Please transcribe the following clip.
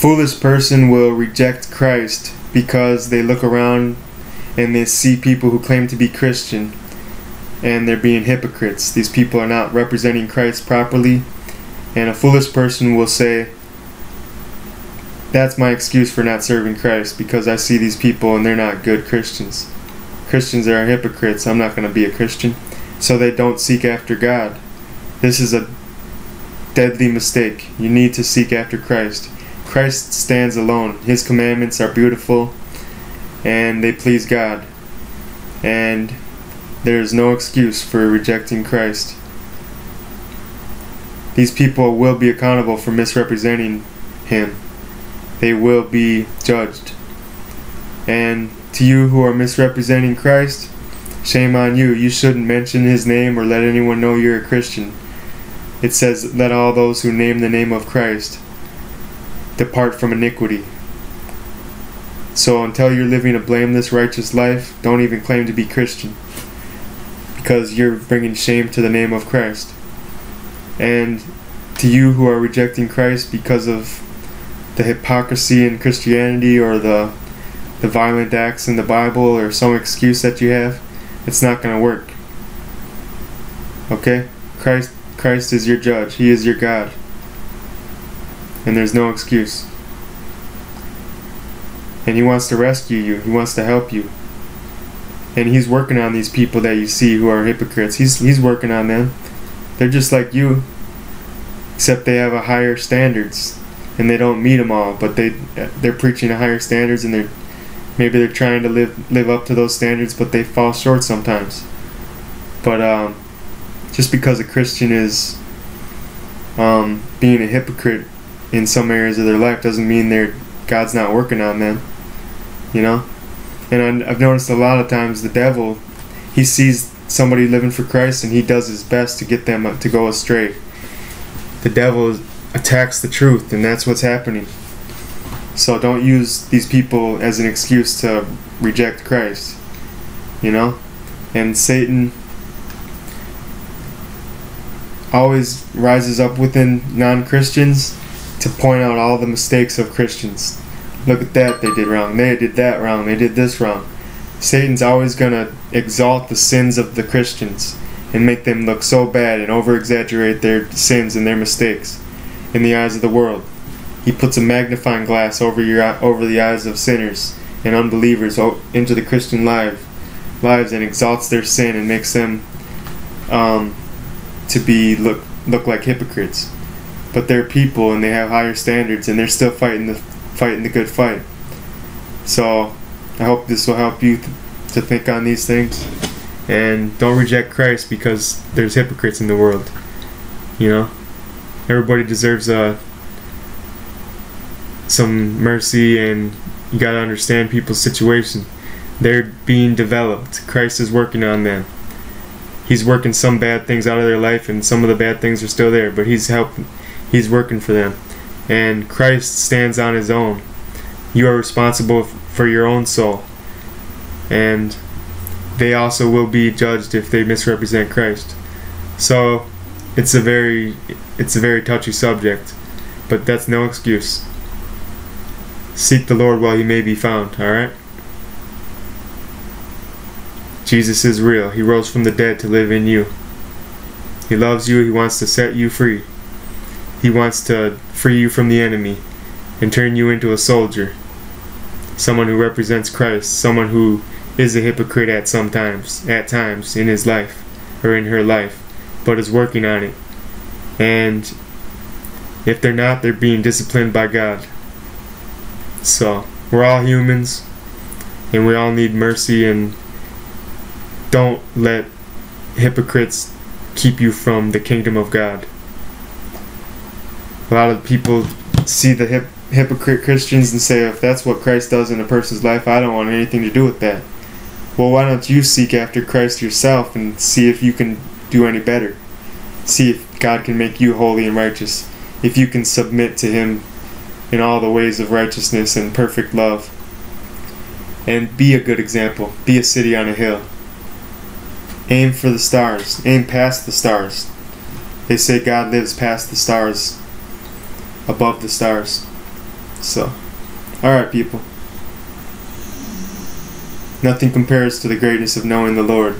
foolish person will reject Christ because they look around and they see people who claim to be Christian and they're being hypocrites. These people are not representing Christ properly. And a foolish person will say, That's my excuse for not serving Christ because I see these people and they're not good Christians. Christians are hypocrites. I'm not going to be a Christian. So they don't seek after God. This is a deadly mistake. You need to seek after Christ. Christ stands alone. His commandments are beautiful and they please God. And there is no excuse for rejecting Christ. These people will be accountable for misrepresenting Him. They will be judged. And to you who are misrepresenting Christ, shame on you. You shouldn't mention His name or let anyone know you're a Christian. It says, Let all those who name the name of Christ depart from iniquity. So until you're living a blameless, righteous life, don't even claim to be Christian. Because you're bringing shame to the name of Christ. And to you who are rejecting Christ because of the hypocrisy in Christianity or the the violent acts in the Bible or some excuse that you have, it's not going to work. Okay? Christ Christ is your judge. He is your God. And there's no excuse. And he wants to rescue you. He wants to help you. And he's working on these people that you see who are hypocrites. He's he's working on them. They're just like you, except they have a higher standards, and they don't meet them all. But they they're preaching a higher standards, and they're maybe they're trying to live live up to those standards, but they fall short sometimes. But um, just because a Christian is um, being a hypocrite in some areas of their life doesn't mean they're God's not working on them. You know, and I've noticed a lot of times the devil, he sees somebody living for Christ and he does his best to get them to go astray. The devil attacks the truth, and that's what's happening. So don't use these people as an excuse to reject Christ. You know? And Satan always rises up within non Christians to point out all the mistakes of Christians. Look at that, they did wrong. They did that wrong. They did this wrong. Satan's always going to exalt the sins of the Christians and make them look so bad and over exaggerate their sins and their mistakes in the eyes of the world. He puts a magnifying glass over your over the eyes of sinners and unbelievers into the Christian life, lives and exalts their sin and makes them um, to be look look like hypocrites. But they're people and they have higher standards and they're still fighting the fighting the good fight. So I hope this will help you th- to think on these things and don't reject Christ because there's hypocrites in the world. You know, everybody deserves uh, some mercy and you got to understand people's situation. They're being developed. Christ is working on them he's working some bad things out of their life and some of the bad things are still there but he's helping he's working for them and christ stands on his own you are responsible for your own soul and they also will be judged if they misrepresent christ so it's a very it's a very touchy subject but that's no excuse seek the lord while he may be found all right Jesus is real. He rose from the dead to live in you. He loves you. He wants to set you free. He wants to free you from the enemy and turn you into a soldier. Someone who represents Christ. Someone who is a hypocrite at some times, at times in his life or in her life, but is working on it. And if they're not, they're being disciplined by God. So, we're all humans and we all need mercy and don't let hypocrites keep you from the kingdom of God. A lot of people see the hip, hypocrite Christians and say, if that's what Christ does in a person's life, I don't want anything to do with that. Well, why don't you seek after Christ yourself and see if you can do any better? See if God can make you holy and righteous. If you can submit to Him in all the ways of righteousness and perfect love. And be a good example. Be a city on a hill. Aim for the stars. Aim past the stars. They say God lives past the stars, above the stars. So, alright, people. Nothing compares to the greatness of knowing the Lord.